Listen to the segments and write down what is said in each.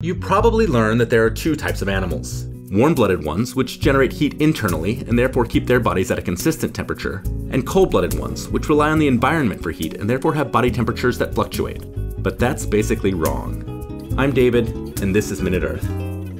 You've probably learned that there are two types of animals. Warm-blooded ones, which generate heat internally and therefore keep their bodies at a consistent temperature, and cold-blooded ones, which rely on the environment for heat and therefore have body temperatures that fluctuate. But that's basically wrong. I'm David, and this is Minute Earth.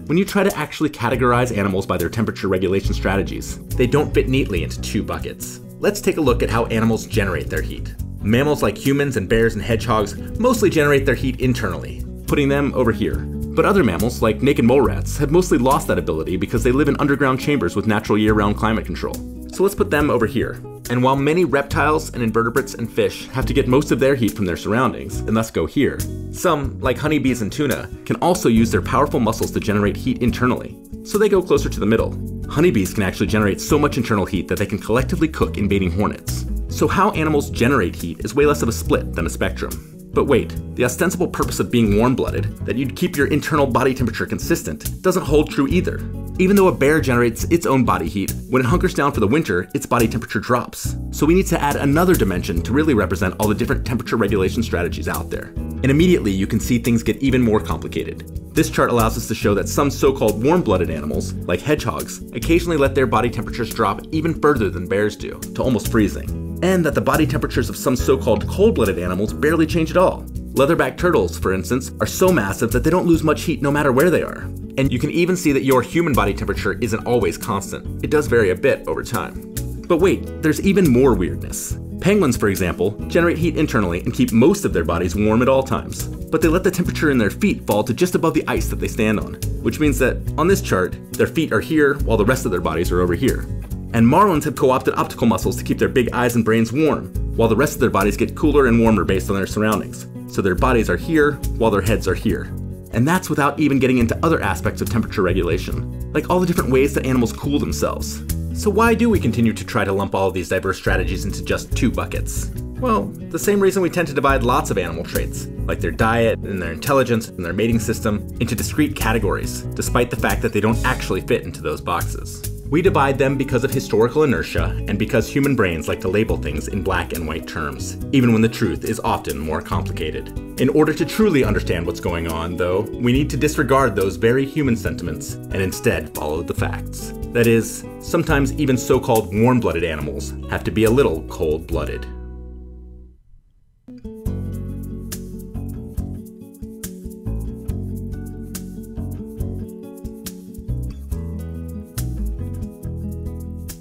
When you try to actually categorize animals by their temperature regulation strategies, they don't fit neatly into two buckets. Let's take a look at how animals generate their heat. Mammals like humans and bears and hedgehogs mostly generate their heat internally, putting them over here. But other mammals, like naked mole rats, have mostly lost that ability because they live in underground chambers with natural year-round climate control. So let's put them over here. And while many reptiles and invertebrates and fish have to get most of their heat from their surroundings, and thus go here, some, like honeybees and tuna, can also use their powerful muscles to generate heat internally. So they go closer to the middle. Honeybees can actually generate so much internal heat that they can collectively cook invading hornets. So how animals generate heat is way less of a split than a spectrum. But wait, the ostensible purpose of being warm-blooded, that you'd keep your internal body temperature consistent, doesn't hold true either. Even though a bear generates its own body heat, when it hunkers down for the winter, its body temperature drops. So we need to add another dimension to really represent all the different temperature regulation strategies out there. And immediately you can see things get even more complicated. This chart allows us to show that some so-called warm-blooded animals, like hedgehogs, occasionally let their body temperatures drop even further than bears do, to almost freezing and that the body temperatures of some so-called cold-blooded animals barely change at all. Leatherback turtles, for instance, are so massive that they don't lose much heat no matter where they are. And you can even see that your human body temperature isn't always constant. It does vary a bit over time. But wait, there's even more weirdness. Penguins, for example, generate heat internally and keep most of their bodies warm at all times. But they let the temperature in their feet fall to just above the ice that they stand on, which means that, on this chart, their feet are here while the rest of their bodies are over here. And marlins have co-opted optical muscles to keep their big eyes and brains warm, while the rest of their bodies get cooler and warmer based on their surroundings. So their bodies are here, while their heads are here. And that's without even getting into other aspects of temperature regulation, like all the different ways that animals cool themselves. So why do we continue to try to lump all of these diverse strategies into just two buckets? Well, the same reason we tend to divide lots of animal traits, like their diet and their intelligence and their mating system, into discrete categories, despite the fact that they don't actually fit into those boxes. We divide them because of historical inertia and because human brains like to label things in black and white terms, even when the truth is often more complicated. In order to truly understand what's going on, though, we need to disregard those very human sentiments and instead follow the facts. That is, sometimes even so-called warm-blooded animals have to be a little cold-blooded.